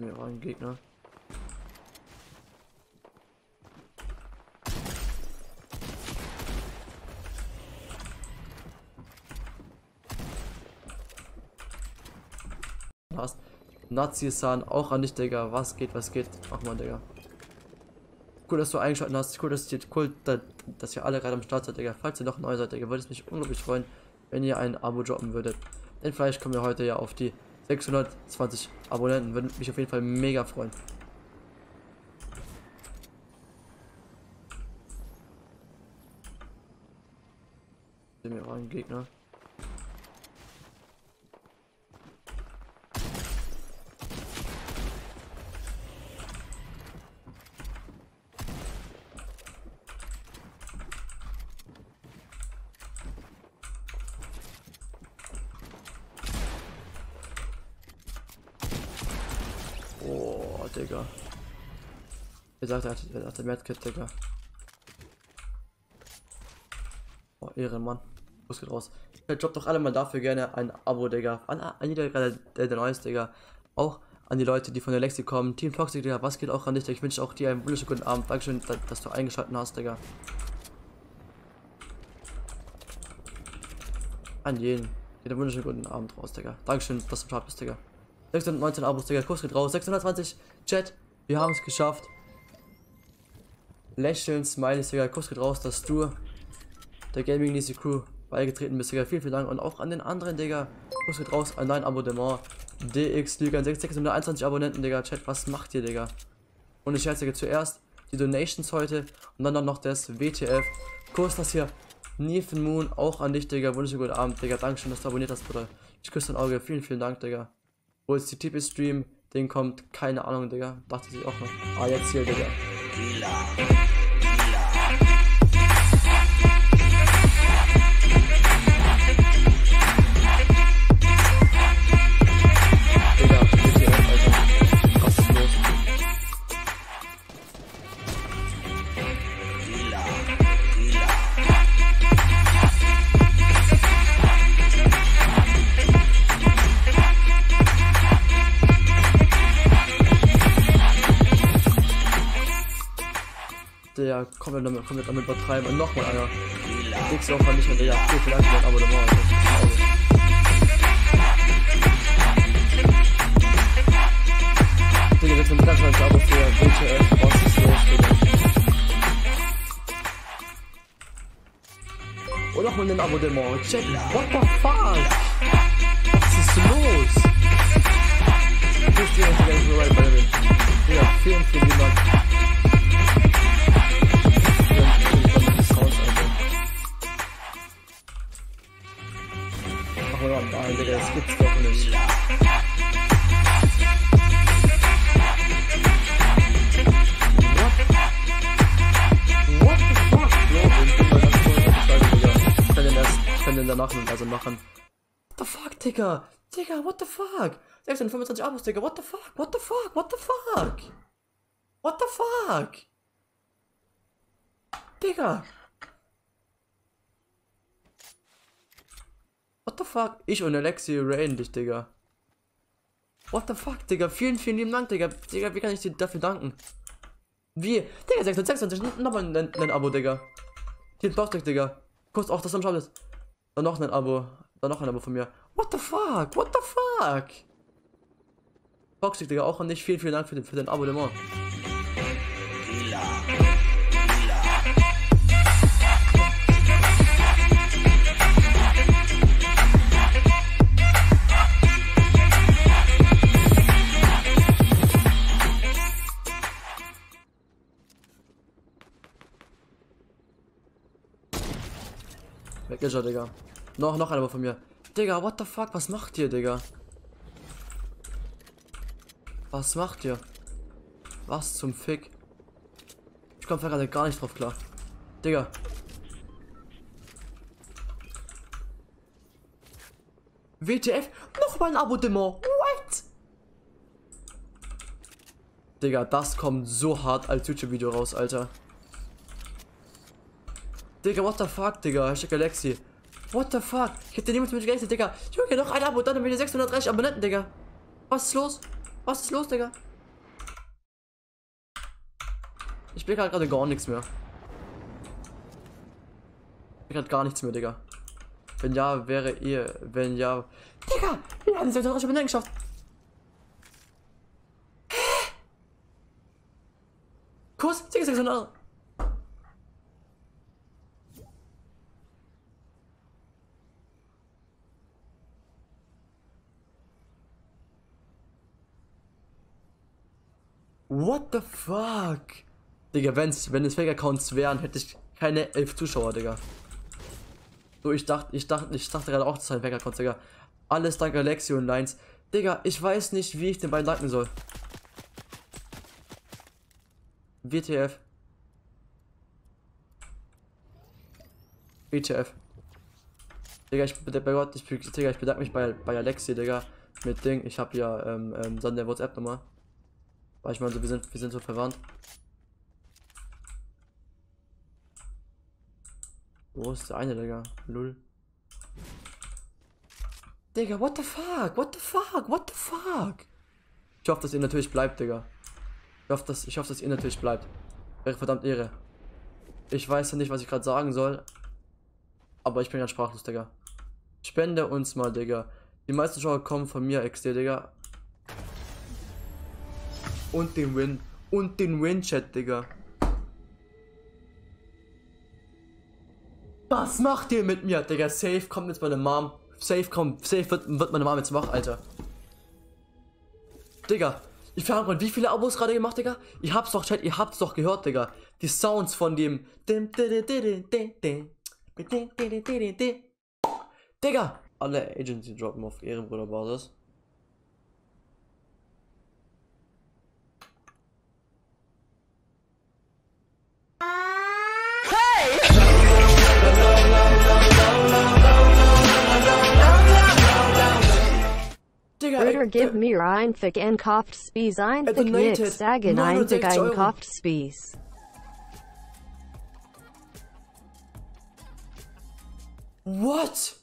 Sind wir ein Gegner. Hast. Nazi-San, auch an dich, Digga. Was geht, was geht? Ach man, Digga. Cool, dass du eingeschaltet hast. Cool, dass ihr, cool, dass ihr alle gerade am Start seid, Digga. Falls ihr noch neu seid, Digga, würde es mich unglaublich freuen, wenn ihr ein Abo droppen würdet. Denn vielleicht kommen wir heute ja auf die 620 Abonnenten. Würde mich auf jeden Fall mega freuen. Sind wir ein Gegner? Oh, Digga. Wer sagt, er hat, wer hat der Medkit, Digga? Oh, Ehrenmann. Los geht raus. Droppt doch alle mal dafür gerne ein Abo, Digga. An, an jeder, der, der, der neu ist, Digga. Auch an die Leute, die von der Lexi kommen. Team Toxic, Digga, was geht auch an dich? Ich wünsche auch dir einen wunderschönen guten Abend. Dankeschön, dass, du eingeschaltet hast, Digga. An jeden. Dir einen wunderschönen guten Abend raus, Digga. Dankeschön, dass du da bist, Digga. 619 Abos, Digga. Kurs geht raus. 620. Chat. Wir haben es geschafft. Lächeln, Smiley, Digga. Kurs geht raus, dass du der Gaming DC Crew beigetreten bist, Digga. Vielen, vielen Dank. Und auch an den anderen, Digga. Kurs geht raus. An dein Abonnement. DX Liga 621 Abonnenten, Digga. Chat, was macht ihr, Digga? Und ich schätze zuerst die Donations heute und dann noch das WTF. Kurs das hier. Neven Moon, auch an dich, Digga. Wunderschönen guten Abend, Digga. Dankeschön, dass du abonniert hast, Bruder. Ich küsse dein Auge. Vielen, vielen Dank, Digga. Wo ist die TP-Stream? Den kommt, keine Ahnung, Digga. Dachte ich auch noch. Ah, jetzt hier. Digga, Der komplett damit, komplett damit übertreiben. Und nochmal einer. Nächste Woche nicht mehr, vielen Dank für dein Abonnement, Alter. Digga, jetzt sind ganz ganz Abo für WTF. Ist los? Und nochmal ein Abonnement. Check. What the fuck? Was ist los? Ich stehe jetzt gar nicht so weit bei mir. Digga, vielen, vielen Dank. Nein, Digga, das gibt's doch nicht. Kann den danach also machen. What the fuck, Digga? Digga, what the fuck? 625 Abos, Digga, what the fuck? What the fuck? What the fuck? What the fuck? Digga. The fuck? Ich und Alexi raiden dich, Digga. What the fuck, Digga? Vielen, vielen lieben Dank, Digga. Digga, wie kann ich dir dafür danken? Wie? Digga, 626, nochmal ein, ein Abo, Digga. Hier ein Plastik, Digga. Kurz auch, dass du am Start bist. Dann noch ein Abo. Dann noch ein Abo von mir. What the fuck? What the fuck? Toxic, Digga, auch an dich. Vielen, vielen Dank für den, für den Abonnement. Weg ist er, Digga. Noch, noch einer von mir. Digga, what the fuck? Was macht ihr, Digga? Was macht ihr? Was zum Fick? Ich komme gerade gar nicht drauf klar. Digga. WTF? Nochmal ein Abonnement. What? Digga, das kommt so hart als YouTube-Video raus, Alter. Digga, what the fuck, Digga. Hashtag Galaxy. What the fuck? Ich hätte niemals mit Galaxy, Digga. Junge, noch ein Abo, dann haben wir 630 Abonnenten, Digga. Was ist los? Was ist los, Digga? Ich bin gerade gar nichts mehr. Ich bin gerade gar nichts mehr, Digga. Wenn ja, wäre ihr. Wenn ja. Digga! Wir haben 630 Abonnenten geschafft. Kurs, 600 Euro. What the fuck? Digga, wenn's, wenn es Fake-Accounts wären, hätte ich keine elf Zuschauer, Digga. So, ich dachte, ich dachte, ich dachte gerade auch, das seien Fake-Accounts, Digga. Alles dank Alexi und Lines. Digga, ich weiß nicht, wie ich den beiden danken soll. WTF. WTF. Digga, ich, bei Gott, ich, Digga, ich bedanke mich bei, bei Alexi, Digga. Mit Ding, ich habe ja ähm, ähm, seine WhatsApp-Nummer. Weil ich meine, wir sind, wir sind so verwandt. Wo ist der eine, Digga? Lull. Digga, what the fuck? What the fuck? What the fuck? Ich hoffe, dass ihr natürlich bleibt, Digga. Ich hoffe, dass, ich hoffe, dass ihr natürlich bleibt. Wäre verdammt Ehre. Ich weiß ja nicht, was ich gerade sagen soll. Aber ich bin ganz sprachlos, Digga. Spende uns mal, Digga. Die meisten Schauer kommen von mir, XD, Digga. Und den Win. Und den Win-Chat, Digga. Was macht ihr mit mir, Digga? Safe kommt jetzt meine Mom. Safe kommt. Safe wird, wird meine Mom jetzt wach, Alter. Digga. Ich frage mal, wie viele Abos gerade gemacht, Digga? Ihr habt's doch, Chat, ihr habt's doch gehört, Digga. Die Sounds von dem. Digga! Alle Agency droppen auf Ehrenbruder-Basis. Oder gib mir einfach einkauft Spieß einfach nix sagen einfach einkauft Spieß. What?